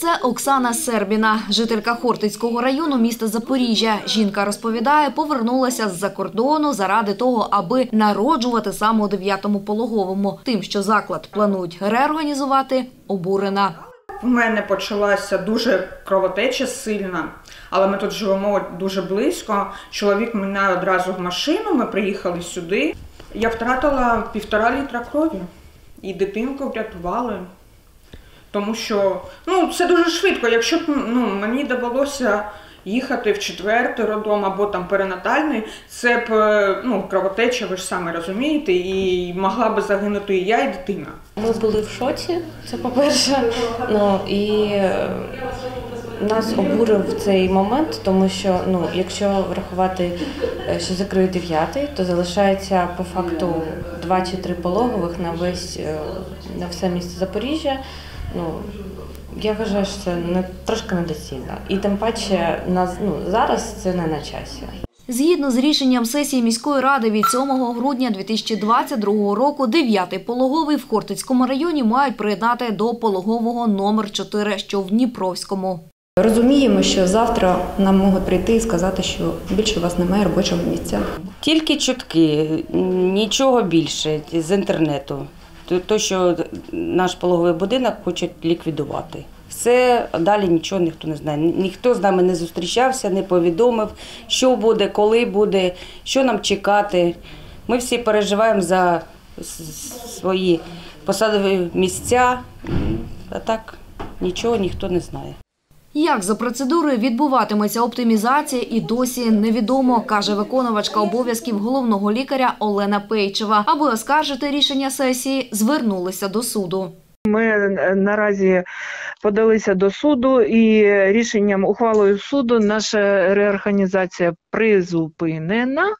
Це Оксана Сербіна, жителька Хортицького району міста Запоріжжя. Жінка розповідає, повернулася з-за кордону заради того, аби народжувати саме у дев'ятому пологовому. Тим, що заклад планують реорганізувати, обурена. В мене почалася дуже кровотеча сильна, але ми тут живемо дуже близько. Чоловік мене одразу в машину, ми приїхали сюди. Я втратила півтора літра крові і дитинку врятували. Тому що ну, це дуже швидко. Якщо б ну, мені довелося їхати в четвертий роддом або там перинатальний, це б е, ну, кровотеча, ви ж самі розумієте, і могла би загинути і я, і дитина. Ми були в шоці, це по-перше. Ну і е, нас обурив цей момент, тому що ну, якщо врахувати, е, що закриють дев'ятий, то залишається по факту два чи три пологових на весь на все місто Запоріжжя. Ну я вважаю, що це не трошки недоцільно. І тим паче на ну, зараз це не на часі. Згідно з рішенням сесії міської ради від 7 грудня 2022 року, дев'ятий пологовий в Хортицькому районі мають приєднати до пологового номер 4, що в Дніпровському. Розуміємо, що завтра нам можуть прийти і сказати, що більше у вас немає робочого місця. Тільки чутки, нічого більше з інтернету. То- що наш пологовий будинок хочуть ліквідувати. Все, далі нічого ніхто не знає. Ніхто з нами не зустрічався, не повідомив, що буде, коли буде, що нам чекати. Ми всі переживаємо за свої посадові місця, а так нічого ніхто не знає. Як за процедурою відбуватиметься оптимізація і досі невідомо, каже виконувачка обов'язків головного лікаря Олена Пейчева. Аби оскаржити рішення сесії, звернулися до суду. Ми е, наразі подалися до суду, і рішенням ухвалою суду наша реорганізація призупинена.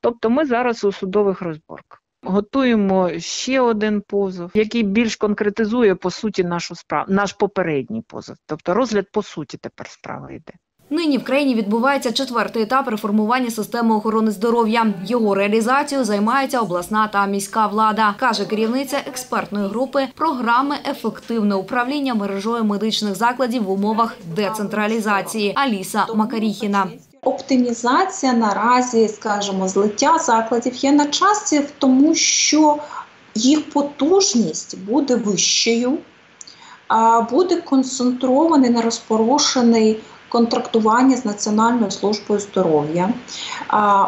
Тобто ми зараз у судових розборках. Готуємо ще один позов, який більш конкретизує по суті нашу справу, наш попередній позов. Тобто розгляд по суті тепер справи йде. Нині в країні відбувається четвертий етап реформування системи охорони здоров'я. Його реалізацією займається обласна та міська влада, каже керівниця експертної групи програми Ефективне управління мережою медичних закладів в умовах децентралізації Аліса Макаріхіна. Оптимізація наразі, скажімо, злиття закладів є на часі тому, що їх потужність буде вищою, буде концентрований, не розпорошений контрактування з Національною службою здоров'я.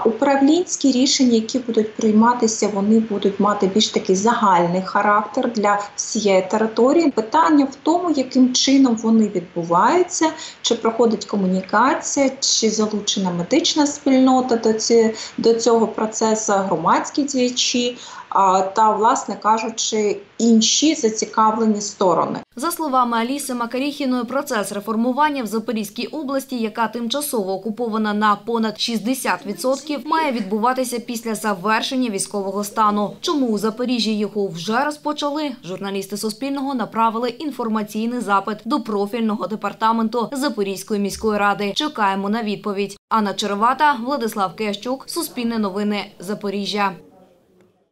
Управлінські рішення, які будуть прийматися, вони будуть мати більш такий загальний характер для всієї території. Питання в тому, яким чином вони відбуваються, чи проходить комунікація, чи залучена медична спільнота до, цього процесу, громадські діячі та, власне кажучи, інші зацікавлені сторони. За словами Аліси Макаріхіної, процес реформування в Запорізькій області, яка тимчасово окупована на понад 60%, має відбуватися після завершення військового стану. Чому у Запоріжжі його вже розпочали? Журналісти Суспільного направили інформаційний запит до профільного департаменту Запорізької міської ради. Чекаємо на відповідь. Анна Черевата, Владислав Киящук, Суспільне новини, Запоріжжя.